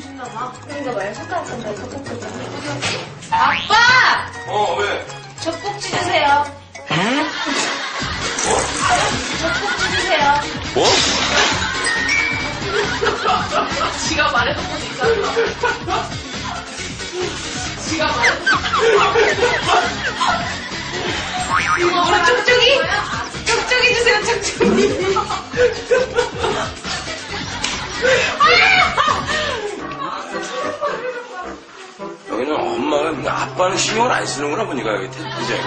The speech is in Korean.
싶나 봐. 그런가 봐요. 손가락 더. 아빠! 어, 왜? 젖꼭지 주세요. 젖꼭지 주세요. 뭐? 지가 말해놓으니까. 지가 말해놓으니까. 어, 쪽쪽이? 쪽쪽이 주세요, 쪽쪽이. 여기는 엄마가, 아빠는 신경을 안 쓰는구나, 보니까, 이제.